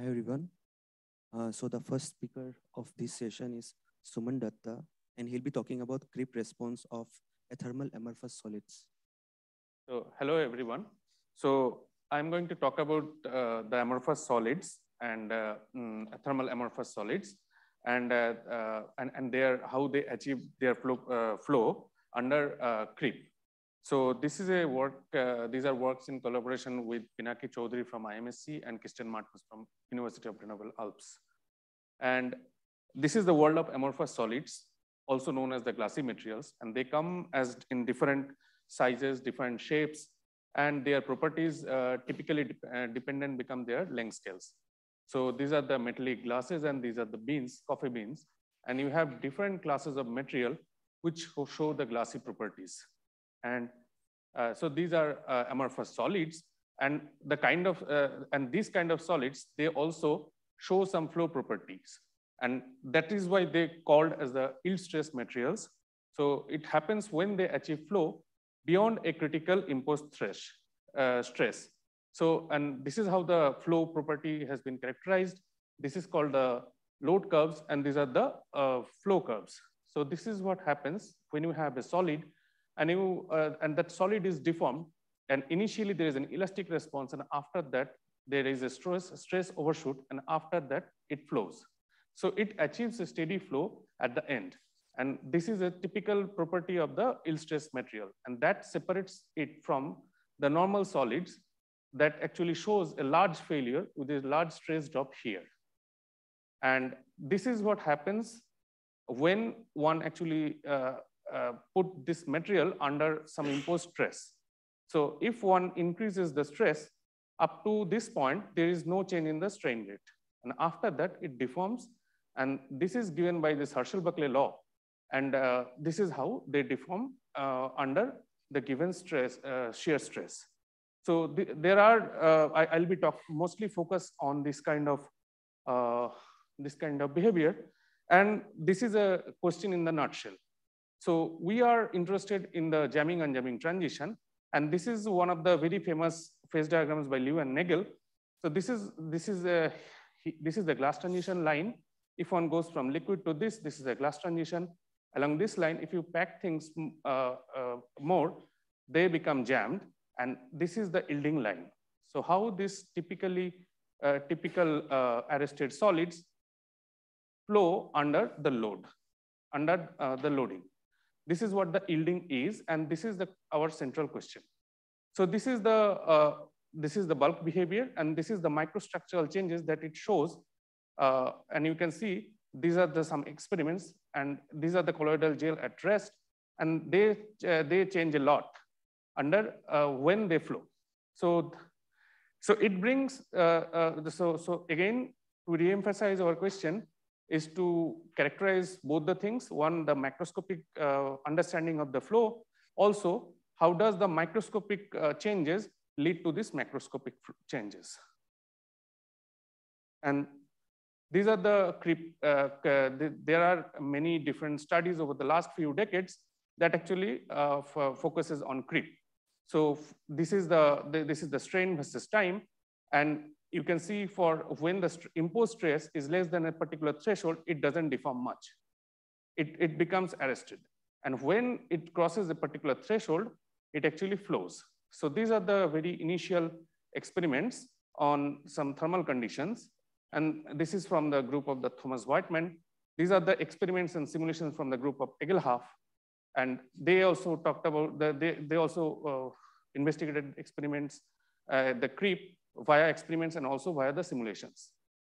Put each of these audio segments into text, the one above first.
Hi, everyone. Uh, so the first speaker of this session is Suman Dutta, and he'll be talking about creep response of athermal amorphous solids. So hello, everyone. So I'm going to talk about uh, the amorphous solids and uh, mm, athermal amorphous solids and, uh, uh, and, and their, how they achieve their flow, uh, flow under creep. So this is a work, uh, these are works in collaboration with Pinaki Chaudhuri from IMSC and Kirsten Martens from University of Grenoble Alpes. And this is the world of amorphous solids, also known as the glassy materials. And they come as in different sizes, different shapes, and their properties uh, typically de uh, dependent become their length scales. So these are the metallic glasses and these are the beans, coffee beans. And you have different classes of material which show the glassy properties. And uh, so these are uh, amorphous solids and the kind of, uh, and these kind of solids, they also show some flow properties. And that is why they called as the yield stress materials. So it happens when they achieve flow beyond a critical imposed stress. Uh, stress. So, and this is how the flow property has been characterized. This is called the load curves, and these are the uh, flow curves. So this is what happens when you have a solid and, you, uh, and that solid is deformed. And initially there is an elastic response. And after that, there is a stress, stress overshoot. And after that, it flows. So it achieves a steady flow at the end. And this is a typical property of the yield stress material. And that separates it from the normal solids that actually shows a large failure with a large stress drop here. And this is what happens when one actually uh, uh, put this material under some imposed stress. So if one increases the stress up to this point, there is no change in the strain rate. And after that, it deforms. And this is given by this Herschel-Bulkley law. And uh, this is how they deform uh, under the given stress, uh, shear stress. So th there are, uh, I, will be talk mostly focused on this kind of this kind of behavior. And this is a question in the nutshell. So we are interested in the jamming and jamming transition. And this is one of the very famous phase diagrams by Liu and Nagel. So this is, this is, a, this is the glass transition line. If one goes from liquid to this, this is a glass transition. Along this line, if you pack things uh, uh, more, they become jammed. And this is the yielding line. So how this typically, uh, typical uh, arrested solids flow under the load, under uh, the loading. This is what the yielding is, and this is the, our central question. So this is the uh, this is the bulk behavior, and this is the microstructural changes that it shows. Uh, and you can see these are the some experiments, and these are the colloidal gel at rest, and they uh, they change a lot under uh, when they flow. So so it brings uh, uh, so so again to reemphasize our question is to characterize both the things. One, the macroscopic uh, understanding of the flow. Also, how does the microscopic uh, changes lead to these macroscopic changes? And these are the creep, uh, there are many different studies over the last few decades that actually uh, focuses on creep. So this is the, the, this is the strain versus time. And you can see for when the imposed stress is less than a particular threshold, it doesn't deform much. It, it becomes arrested. And when it crosses a particular threshold, it actually flows. So these are the very initial experiments on some thermal conditions. And this is from the group of the Thomas Voigtmann. These are the experiments and simulations from the group of Egelhaaf. And they also talked about, the, they, they also uh, investigated experiments, uh, the creep via experiments and also via the simulations.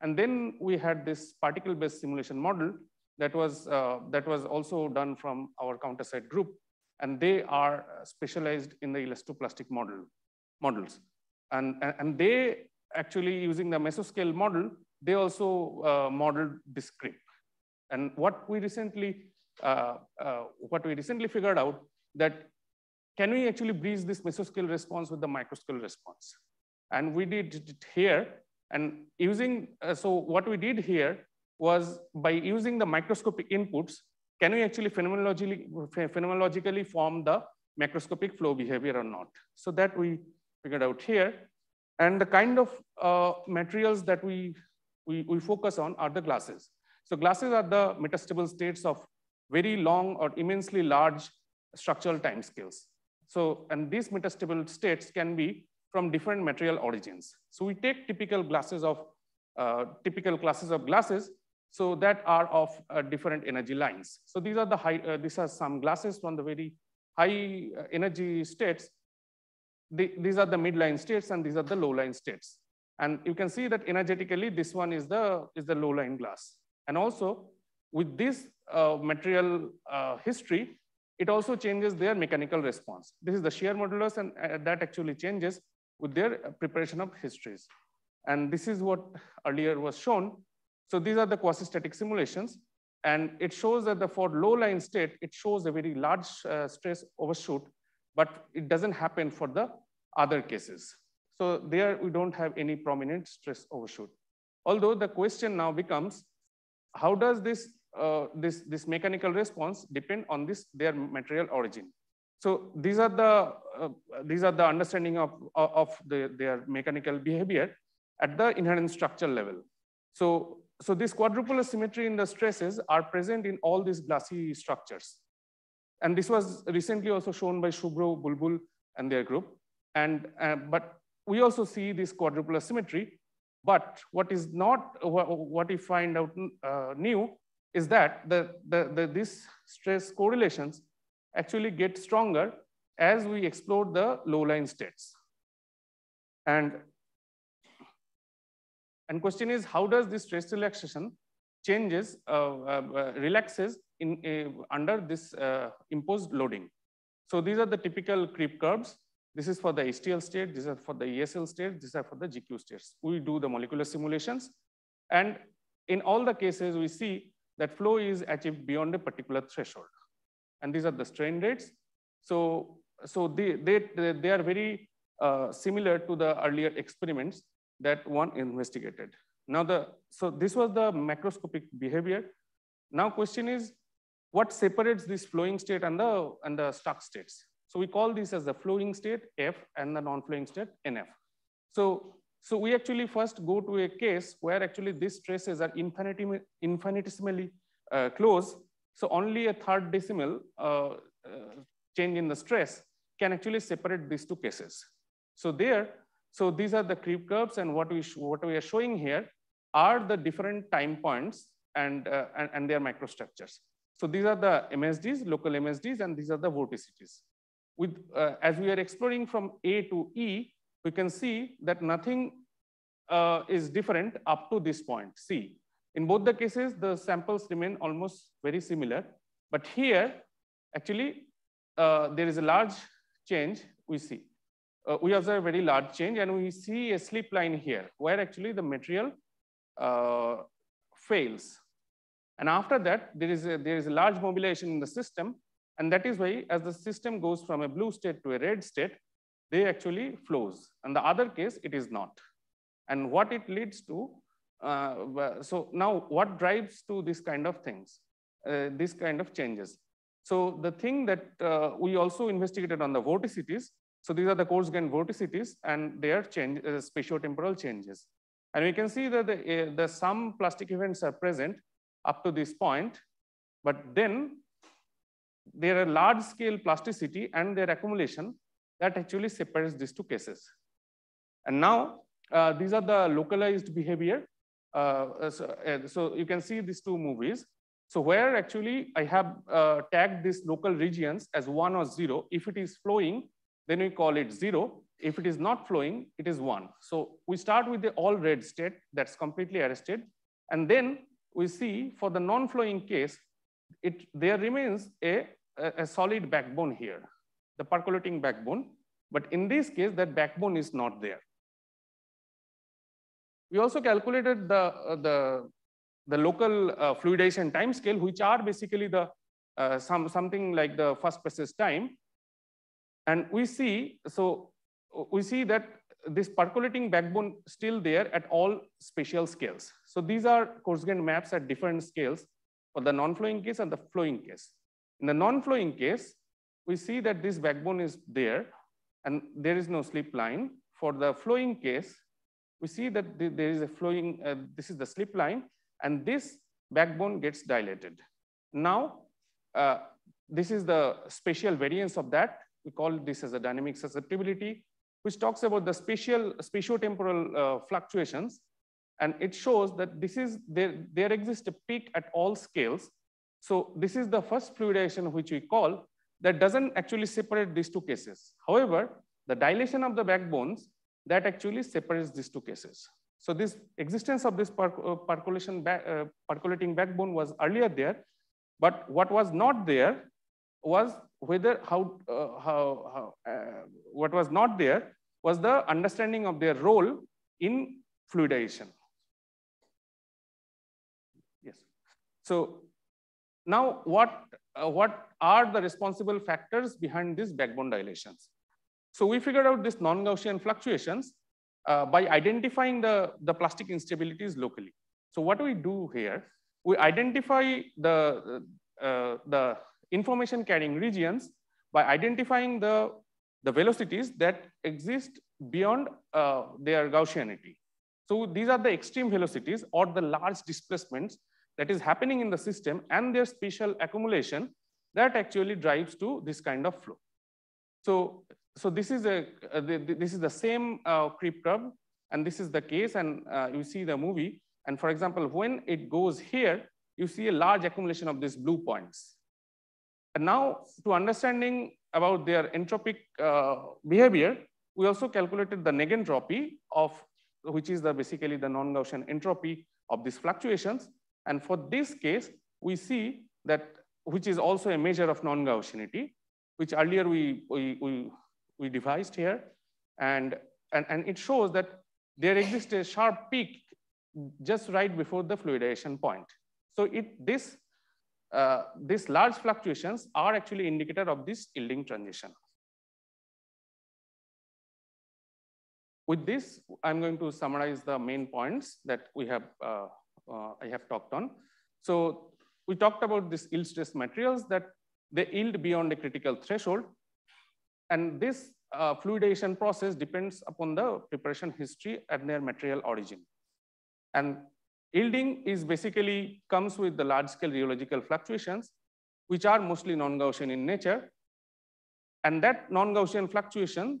And then we had this particle-based simulation model that was, uh, that was also done from our countersite group. And they are specialized in the elastoplastic model, models. And, and they actually using the mesoscale model, they also uh, modeled this creep. And what we recently, uh, uh, what we recently figured out that can we actually breeze this mesoscale response with the microscale response? And we did it here. And using, uh, so what we did here was by using the microscopic inputs, can we actually phenomenologically, phenomenologically form the macroscopic flow behavior or not? So that we figured out here. And the kind of uh, materials that we we, we focus on are the glasses. So glasses are the metastable states of very long or immensely large structural timescales. So, and these metastable states can be from different material origins. So we take typical glasses of, uh, typical classes of glasses so that are of uh, different energy lines. So these are the high, uh, these are some glasses from the very high uh, energy states. The, these are the midline states and these are the low line states. And you can see that energetically, this one is the, is the low line glass. And also with this uh, material uh, history, it also changes their mechanical response. This is the shear modulus and that actually changes with their preparation of histories. And this is what earlier was shown so these are the quasi-static simulations. And it shows that the, for low line state, it shows a very large uh, stress overshoot, but it doesn't happen for the other cases. So there we don't have any prominent stress overshoot. Although the question now becomes, how does this, uh, this, this mechanical response depend on this their material origin? So these are the, uh, these are the understanding of, of the, their mechanical behavior at the inherent structure level. So so this quadrupolar symmetry in the stresses are present in all these glassy structures. And this was recently also shown by Shubro Bulbul and their group. And, uh, but we also see this quadrupolar symmetry. But what is not, what we find out uh, new is that the, the, the, these stress correlations actually get stronger as we explore the low line states. And and question is, how does this stress relaxation changes, uh, uh, uh relaxes in under this uh, imposed loading? So these are the typical creep curves. This is for the HTL state, these are for the ESL state, these are for the GQ states. We do the molecular simulations. And in all the cases, we see that flow is achieved beyond a particular threshold. And these are the strain rates. So, so they, they, they are very uh, similar to the earlier experiments that one investigated. Now the, so this was the macroscopic behavior. Now question is, what separates this flowing state and the, and the stuck states? So we call this as the flowing state F and the non-flowing state NF. So, so we actually first go to a case where actually these stresses are infinitesimally uh, close. So only a third decimal uh, uh, change in the stress can actually separate these two cases. So there, so these are the creep curves and what we, what we are showing here are the different time points and, uh, and, and, their microstructures. So these are the MSDs, local MSDs, and these are the vorticities. With, uh, as we are exploring from A to E, we can see that nothing uh, is different up to this point, C. In both the cases, the samples remain almost very similar. But here, actually, uh, there is a large change we see uh, we observe a very large change and we see a slip line here where actually the material uh, fails. And after that, there is, a, there is a large mobilization in the system. And that is why as the system goes from a blue state to a red state, they actually flows. And the other case, it is not. And what it leads to, uh, so now what drives to this kind of things, uh, this kind of changes. So the thing that uh, we also investigated on the vorticities so these are the coarse grain vorticities and their change, uh, spatiotemporal changes. And we can see that the, uh, the some plastic events are present up to this point, but then there are large scale plasticity and their accumulation that actually separates these two cases. And now uh, these are the localized behavior. Uh, so, uh, so, you can see these two movies. So where actually I have uh, tagged these local regions as one or zero, if it is flowing, then we call it zero. If it is not flowing, it is one. So we start with the all red state that's completely arrested. And then we see for the non-flowing case, it, there remains a, a solid backbone here, the percolating backbone. But in this case, that backbone is not there. We also calculated the, uh, the, the local uh, fluidization time scale, which are basically the uh, some, something like the first passage time. And we see, so we see that this percolating backbone still there at all spatial scales. So these are coarse grain maps at different scales for the non-flowing case and the flowing case. In the non-flowing case, we see that this backbone is there and there is no slip line. For the flowing case, we see that there is a flowing, uh, this is the slip line, and this backbone gets dilated. Now, uh, this is the spatial variance of that. We call this as a dynamic susceptibility, which talks about the spatial, spatiotemporal uh, fluctuations. And it shows that this is, there, there exists a peak at all scales. So this is the first fluidization which we call that doesn't actually separate these two cases. However, the dilation of the backbones that actually separates these two cases. So this existence of this perc uh, percolation back, uh, percolating backbone was earlier there, but what was not there was whether how, uh, how, how uh, what was not there was the understanding of their role in fluidization. Yes. So now what, uh, what are the responsible factors behind these backbone dilations? So we figured out this non-Gaussian fluctuations uh, by identifying the, the plastic instabilities locally. So what do we do here, we identify the, uh, the information carrying regions by identifying the, the velocities that exist beyond uh, their Gaussianity. So these are the extreme velocities or the large displacements that is happening in the system and their spatial accumulation that actually drives to this kind of flow. So, so this is a uh, the, this is the same uh, creep curve, and this is the case, and uh, you see the movie. And for example, when it goes here, you see a large accumulation of these blue points. And now, to understanding about their entropic behavior, we also calculated the negentropy of which is the basically the non-Gaussian entropy of these fluctuations. And for this case, we see that which is also a measure of non-Gaussianity, which earlier we, we, we, we devised here. And, and, and it shows that there exists a sharp peak just right before the fluidization point. So it, this, uh, these large fluctuations are actually indicator of this yielding transition. With this, I'm going to summarize the main points that we have, uh, uh, I have talked on. So we talked about these yield stress materials that they yield beyond a critical threshold. And this uh, fluidization process depends upon the preparation history and their material origin. And yielding is basically comes with the large scale rheological fluctuations, which are mostly non-Gaussian in nature. And that non-Gaussian fluctuation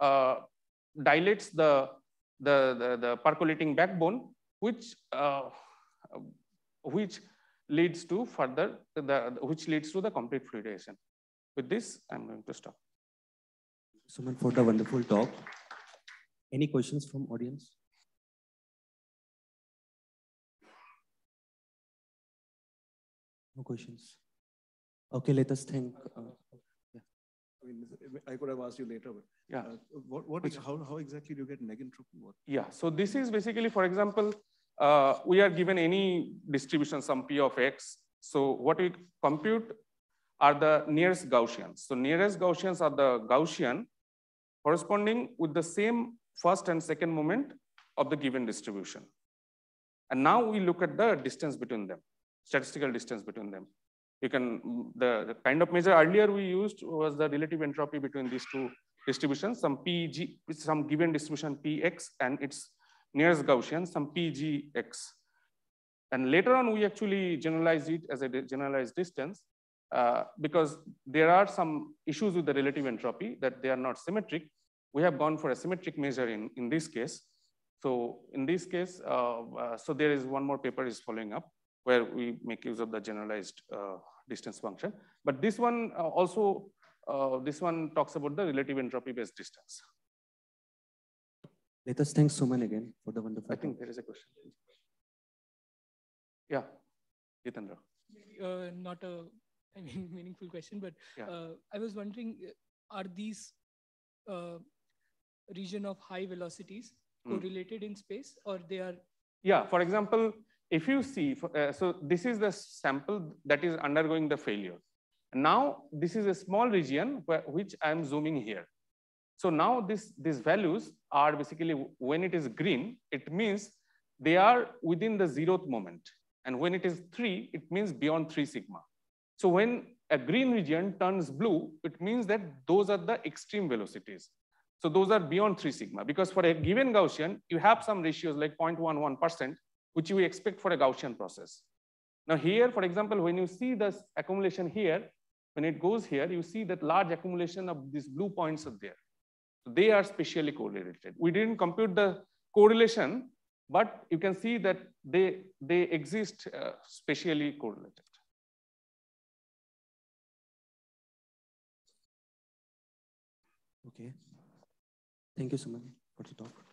uh, dilates the, the, the, the, percolating backbone, which, uh, which leads to further, the, which leads to the complete fluidization. With this, I'm going to stop. Suman for the wonderful talk. Any questions from audience? No questions. Okay, let us thank. Uh, yeah. I mean, I could have asked you later, but yeah, uh, what, what is, how, how exactly do you get negentropy? What? Yeah, so this is basically, for example, uh, we are given any distribution, some p of x. So what we compute are the nearest Gaussians. So nearest Gaussians are the Gaussian corresponding with the same first and second moment of the given distribution. And now we look at the distance between them, statistical distance between them. You can, the, the kind of measure earlier we used was the relative entropy between these two distributions, some PG, some given distribution Px and its nearest Gaussian, some PGX. And later on, we actually generalize it as a generalized distance uh, because there are some issues with the relative entropy that they are not symmetric. We have gone for a symmetric measure in, in this case. So in this case, uh, uh, so there is one more paper is following up where we make use of the generalized uh, distance function. But this one uh, also, uh, this one talks about the relative entropy based distance. Let us thank Suman again for the wonderful. I think there is a question. Yeah, Jitendra. Uh, not a I mean, meaningful question, but yeah. uh, I was wondering, are these uh, region of high velocities mm. correlated in space or they are? Yeah, for example, if you see, uh, so this is the sample that is undergoing the failure. Now, this is a small region where, which I'm zooming here. So now this, these values are basically, when it is green, it means they are within the zeroth moment. And when it is three, it means beyond three sigma. So when a green region turns blue, it means that those are the extreme velocities. So those are beyond three sigma because for a given Gaussian, you have some ratios like 0.11%, which you expect for a Gaussian process. Now here, for example, when you see this accumulation here, when it goes here, you see that large accumulation of these blue points are there. So they are spatially correlated. We didn't compute the correlation, but you can see that they, they exist uh, spatially correlated. Okay. Thank you, so much for the talk.